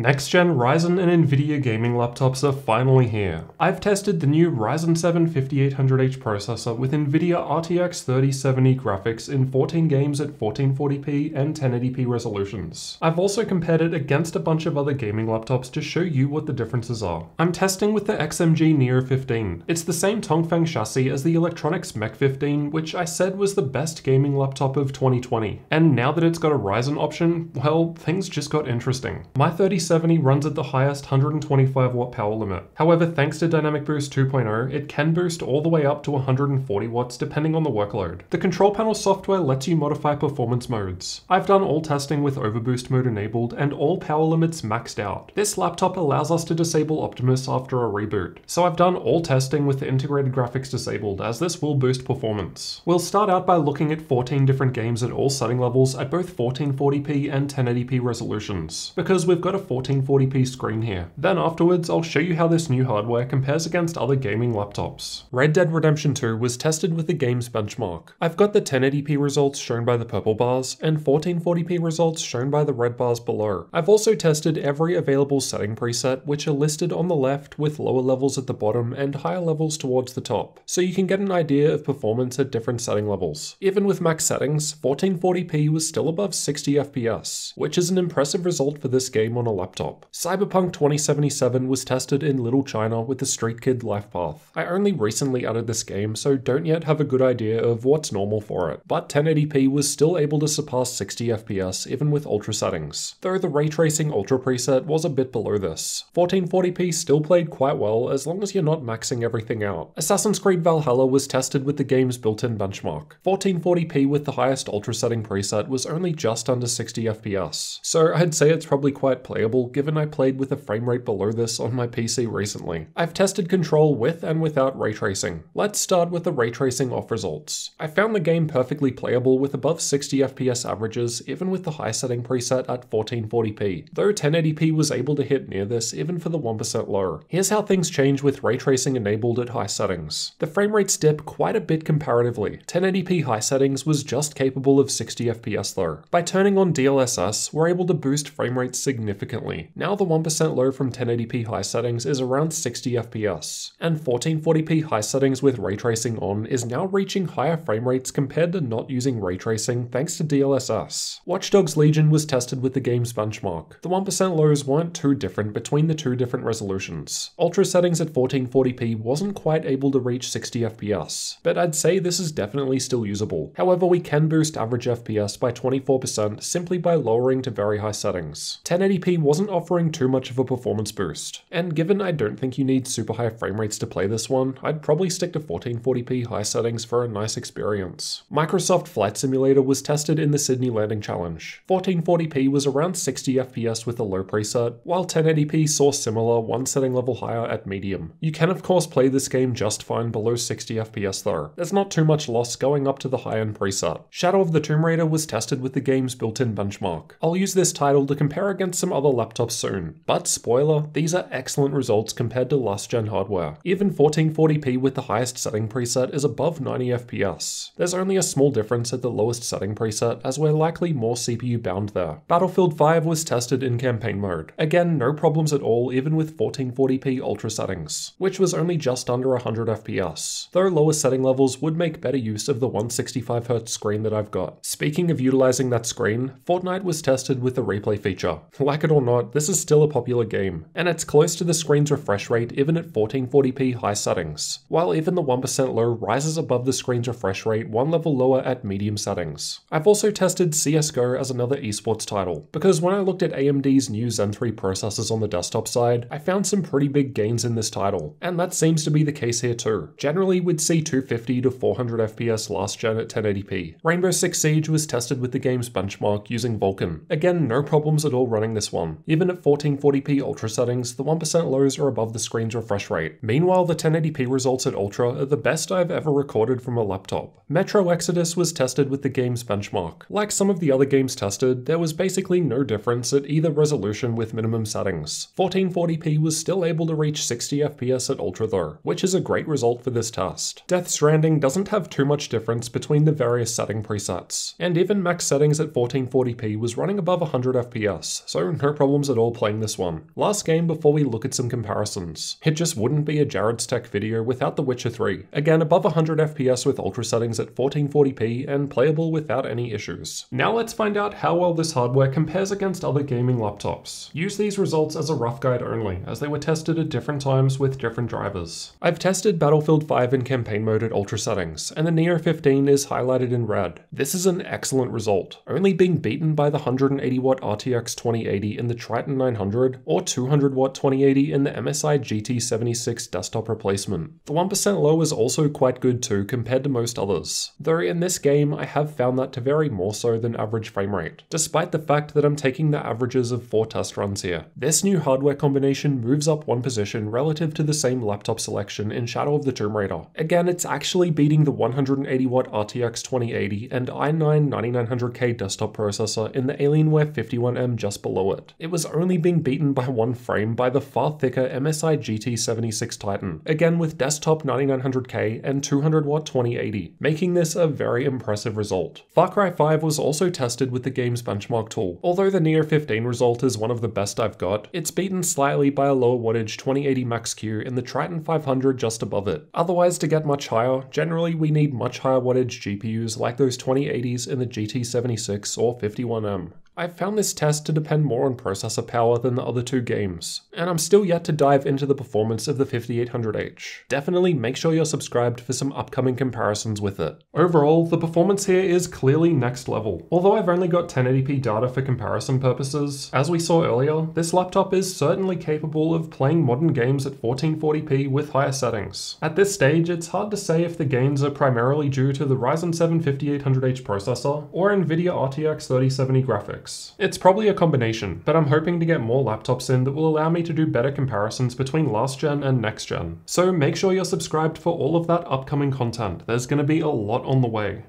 Next-gen Ryzen and Nvidia gaming laptops are finally here. I've tested the new Ryzen 7 5800H processor with Nvidia RTX 3070 graphics in 14 games at 1440p and 1080p resolutions. I've also compared it against a bunch of other gaming laptops to show you what the differences are. I'm testing with the XMG Neo 15. It's the same Tongfang chassis as the Eluktronics Mech 15, which I said was the best gaming laptop of 2020. And now that it's got a Ryzen option, well, things just got interesting. My 30 70 runs at the highest 125 watt power limit. However, thanks to Dynamic Boost 2.0, it can boost all the way up to 140 watts depending on the workload. The control panel software lets you modify performance modes. I've done all testing with overboost mode enabled and all power limits maxed out. This laptop allows us to disable Optimus after a reboot. So I've done all testing with the integrated graphics disabled as this will boost performance. We'll start out by looking at 14 different games at all setting levels at both 1440p and 1080p resolutions. Because we've got a 1440p screen here. Then afterwards, I'll show you how this new hardware compares against other gaming laptops. Red Dead Redemption 2 was tested with the game's benchmark. I've got the 1080p results shown by the purple bars, and 1440p results shown by the red bars below. I've also tested every available setting preset, which are listed on the left with lower levels at the bottom and higher levels towards the top, so you can get an idea of performance at different setting levels. Even with max settings, 1440p was still above 60 FPS, which is an impressive result for this game on a laptop. Cyberpunk 2077 was tested in Little China with the Street Kid life path. I only recently added this game, so don't yet have a good idea of what's normal for it, but 1080p was still able to surpass 60 FPS even with ultra settings, though the ray tracing ultra preset was a bit below this. 1440p still played quite well as long as you're not maxing everything out. Assassin's Creed Valhalla was tested with the game's built-in benchmark. 1440p with the highest ultra setting preset was only just under 60 FPS, so I'd say it's probably quite playable given I played with a frame rate below this on my PC recently. I've tested control with and without ray tracing. Let's start with the ray tracing off results. I found the game perfectly playable with above 60 FPS averages even with the high setting preset at 1440p, though 1080p was able to hit near this even for the 1% low. Here's how things change with ray tracing enabled at high settings. The frame rates dip quite a bit comparatively. 1080p high settings was just capable of 60 FPS though. By turning on DLSS, we're able to boost frame rates significantly now the 1% low from 1080p high settings is around 60 FPS, and 1440p high settings with ray tracing on is now reaching higher frame rates compared to not using ray tracing thanks to DLSS. Watch Dogs Legion was tested with the game's benchmark. The 1% lows weren't too different between the two different resolutions. Ultra settings at 1440p wasn't quite able to reach 60 FPS, but I'd say this is definitely still usable. However, we can boost average FPS by 24% simply by lowering to very high settings. 1080p wasn't offering too much of a performance boost. And given I don't think you need super high frame rates to play this one, I'd probably stick to 1440p high settings for a nice experience. Microsoft Flight Simulator was tested in the Sydney Landing Challenge. 1440p was around 60 FPS with a low preset, while 1080p saw similar one setting level higher at medium. You can of course play this game just fine below 60 FPS though. There's not too much loss going up to the high-end preset. Shadow of the Tomb Raider was tested with the game's built-in benchmark. I'll use this title to compare against some other laptops soon. But spoiler, these are excellent results compared to last gen hardware. Even 1440p with the highest setting preset is above 90 FPS. There's only a small difference at the lowest setting preset as we're likely more CPU bound there. Battlefield 5 was tested in campaign mode. Again, no problems at all even with 1440p ultra settings, which was only just under 100 FPS, though lower setting levels would make better use of the 165Hz screen that I've got. Speaking of utilizing that screen, Fortnite was tested with the replay feature. Like it or not, this is still a popular game, and it's close to the screen's refresh rate even at 1440p high settings, while even the 1% low rises above the screen's refresh rate one level lower at medium settings. I've also tested CSGO as another esports title, because when I looked at AMD's new Zen 3 processors on the desktop side, I found some pretty big gains in this title, and that seems to be the case here too. Generally, we'd see 250 to 400 FPS last gen at 1080p. Rainbow Six Siege was tested with the game's benchmark using Vulkan. Again, no problems at all running this one. Even at 1440p ultra settings, the 1% lows are above the screen's refresh rate. Meanwhile, the 1080p results at ultra are the best I've ever recorded from a laptop. Metro Exodus was tested with the game's benchmark. Like some of the other games tested, there was basically no difference at either resolution with minimum settings. 1440p was still able to reach 60 FPS at ultra though, which is a great result for this test. Death Stranding doesn't have too much difference between the various setting presets, and even max settings at 1440p was running above 100 FPS, so no problem problems at all playing this one. Last game before we look at some comparisons. It just wouldn't be a Jarrod's Tech video without The Witcher 3. Again, above 100 FPS with ultra settings at 1440p and playable without any issues. Now let's find out how well this hardware compares against other gaming laptops. Use these results as a rough guide only, as they were tested at different times with different drivers. I've tested Battlefield 5 in campaign mode at ultra settings, and the Neo 15 is highlighted in red. This is an excellent result, only being beaten by the 180 watt RTX 2080 in the Triton 900 or 200 watt 2080 in the MSI GT76 desktop replacement. The 1% low is also quite good too compared to most others, though in this game I have found that to vary more so than average frame rate, despite the fact that I'm taking the averages of 4 test runs here. This new hardware combination moves up one position relative to the same laptop selection in Shadow of the Tomb Raider. Again, it's actually beating the 180 watt RTX 2080 and i9 9900K desktop processor in the Alienware 51M just below it. It was only being beaten by one frame by the far thicker MSI GT76 Titan, again with desktop 9900K and 200 watt 2080, making this a very impressive result. Far Cry 5 was also tested with the game's benchmark tool. Although the Neo 15 result is one of the best I've got, it's beaten slightly by a lower wattage 2080 Max-Q in the Triton 500 just above it. Otherwise, to get much higher, generally we need much higher wattage GPUs like those 2080s in the GT76 or 51M. I found this test to depend more on processor power than the other two games, and I'm still yet to dive into the performance of the 5800H. Definitely make sure you're subscribed for some upcoming comparisons with it. Overall, the performance here is clearly next level. Although I've only got 1080p data for comparison purposes, as we saw earlier, this laptop is certainly capable of playing modern games at 1440p with higher settings. At this stage, it's hard to say if the gains are primarily due to the Ryzen 7 5800H processor or NVIDIA RTX 3070 graphics. It's probably a combination, but I'm hoping to get more laptops in that will allow me to do better comparisons between last gen and next gen. So make sure you're subscribed for all of that upcoming content. There's going to be a lot on the way.